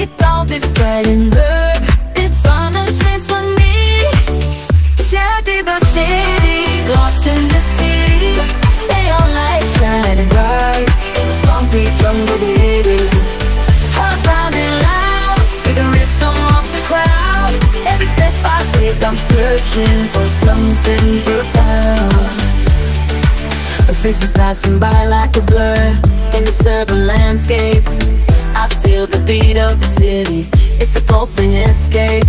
Deep all this spreading love It's and symphony Shattered the city Lost in the sea Neon lights shining bright. Concrete jungle baby loud To the rhythm of the crowd. Every step I take I'm searching for something profound. Faces passing by like a blur. In this urban landscape Feel the beat of the city. It's a pulsing escape.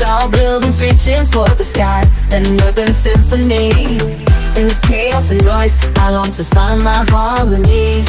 Tall buildings reaching for the sky. An urban symphony. In this chaos and noise I long to find my harmony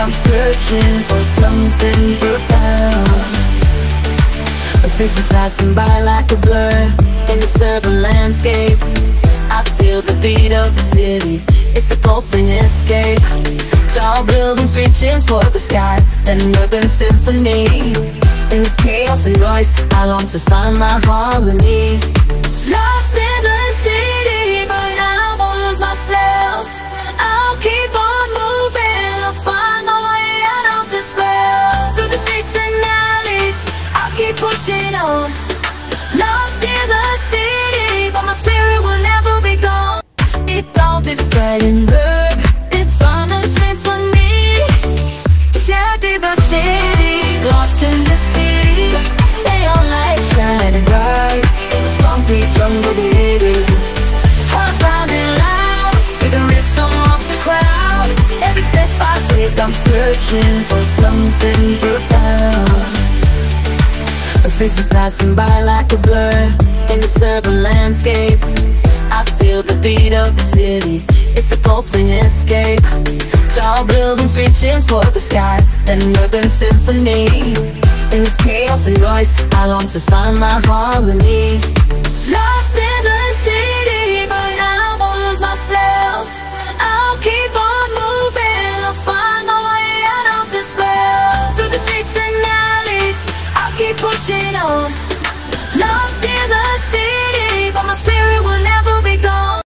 I'm searching for something profound. Faces passing by like a blur In this urban landscape. I feel the beat of the city. It's a pulsing escape. Tall buildings reaching for the sky An urban symphony. In this chaos and noise I long to find my harmony on Lost in the city But my spirit will never be gone. It all this spreading love It's fun and symphony. Shattered the city Lost in the sea Neon lights shining bright. It's concrete jungle baby. I'm searching for something Faces passing by like a blur In this urban landscape. I feel the beat of the city. It's a pulsing escape. Tall buildings reaching for the sky An urban symphony. In this chaos and noise I long to find my harmony. the low.